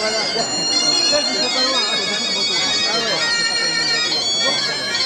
wala. Sir, dito pa naman. Ano, dito mo to. Ah, wala.